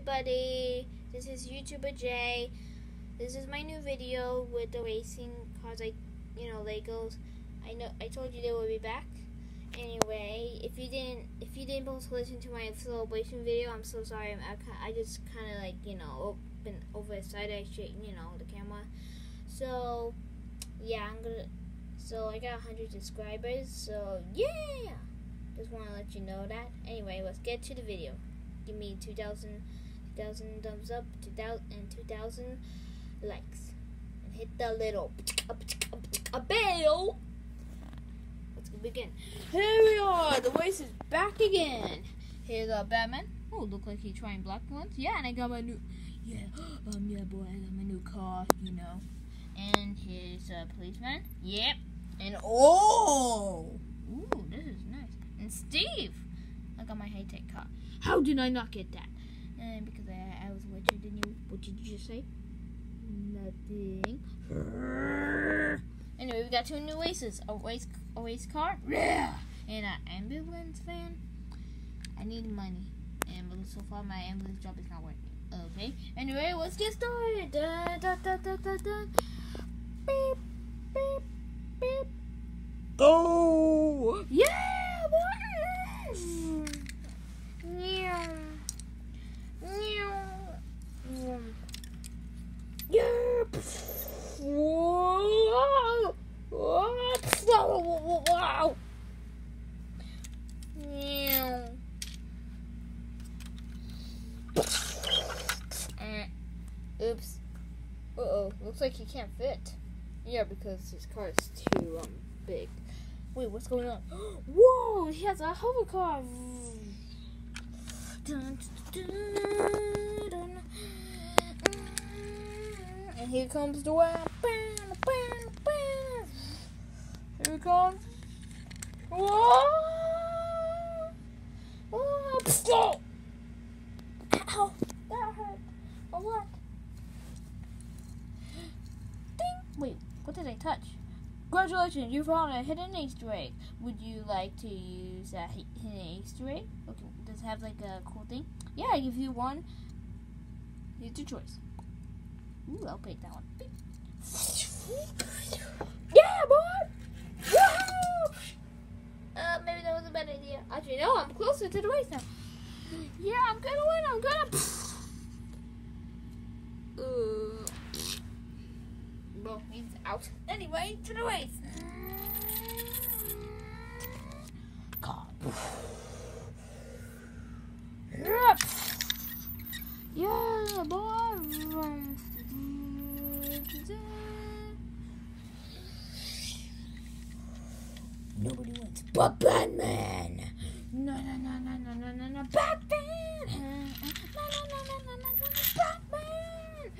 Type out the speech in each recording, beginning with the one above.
everybody. This is YouTuber Jay. This is my new video with the racing cars, like you know Legos. I know I told you they would be back. Anyway, if you didn't if you didn't both listen to my celebration video, I'm so sorry. I, I just kind of like you know been overexcited. I should you know the camera. So yeah, I'm gonna. So I got 100 subscribers. So yeah, just want to let you know that. Anyway, let's get to the video give me 2,000 2,000 thumbs up 2,000 and 2,000 likes. And hit the little bell. Let's begin. Here we are. The race is back again. Here's a uh, Batman. Oh, look like he's trying black ones. Yeah, and I got my new. Yeah, um, yeah, boy, I got my new car. You know. And here's a uh, policeman. Yep. And oh, ooh, this is nice. And Steve. I got my high tech car. How did I not get that? And because I, I was richer than you. What did you just say? Nothing. Anyway, we got two new races. A race, a race car, and an ambulance van. I need money, and so far my ambulance job is not working. Okay. Anyway, let's get started. Beep, beep. Go! Yeah, boy! Wow! Oops. Uh oh. Looks like he can't fit. Yeah, because his car is too um big. Wait, what's going on? Whoa! He has a hover car. And here comes the wow. Here it comes. Whoa! Whoa! What did I touch? Congratulations, you found a hidden Easter egg. Would you like to use a hidden Easter egg? Okay, does it have like a cool thing? Yeah, I give you one. Here's your choice. Ooh, I'll pick that one. Yeah, boy! Woohoo! Uh, maybe that was a bad idea. Actually, no, I'm closer to the race now. Yeah, I'm gonna win. I'm gonna. Uh, well, he's out. Anyway, to the race. Yeah, boy. Nobody wins but Batman. No, no, no, no, no, no, no, no, Batman. No, no, no, no, no, no, no. Batman.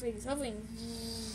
Batman. Oh, looks like he's hovering.